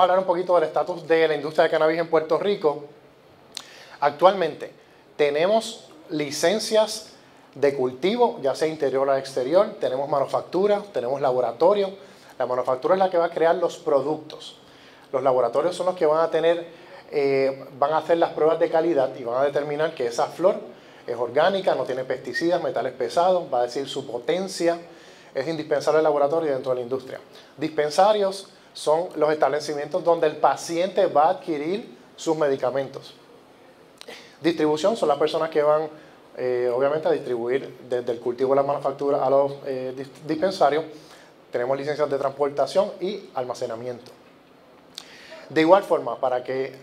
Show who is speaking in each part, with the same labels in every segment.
Speaker 1: Hablar un poquito del estatus de la industria de cannabis en Puerto Rico. Actualmente tenemos licencias de cultivo, ya sea interior o exterior, tenemos manufactura, tenemos laboratorio. La manufactura es la que va a crear los productos. Los laboratorios son los que van a tener, eh, van a hacer las pruebas de calidad y van a determinar que esa flor es orgánica, no tiene pesticidas, metales pesados, va a decir su potencia, es indispensable el laboratorio dentro de la industria. Dispensarios son los establecimientos donde el paciente va a adquirir sus medicamentos. Distribución son las personas que van, eh, obviamente, a distribuir desde el cultivo de la manufactura a los eh, dispensarios. Tenemos licencias de transportación y almacenamiento. De igual forma, para que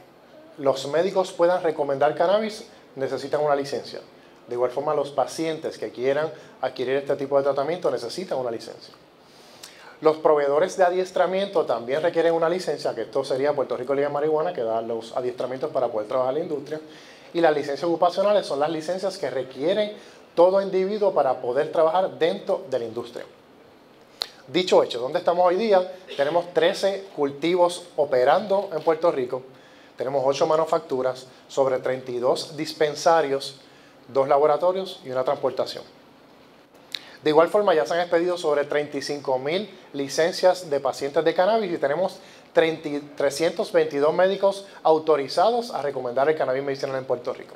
Speaker 1: los médicos puedan recomendar cannabis, necesitan una licencia. De igual forma, los pacientes que quieran adquirir este tipo de tratamiento necesitan una licencia. Los proveedores de adiestramiento también requieren una licencia, que esto sería Puerto Rico Liga Marihuana, que da los adiestramientos para poder trabajar en la industria. Y las licencias ocupacionales son las licencias que requieren todo individuo para poder trabajar dentro de la industria. Dicho hecho, ¿dónde estamos hoy día? Tenemos 13 cultivos operando en Puerto Rico, tenemos 8 manufacturas, sobre 32 dispensarios, dos laboratorios y una transportación. De igual forma, ya se han expedido sobre 35 mil licencias de pacientes de cannabis y tenemos 322 médicos autorizados a recomendar el cannabis medicinal en Puerto Rico.